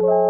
you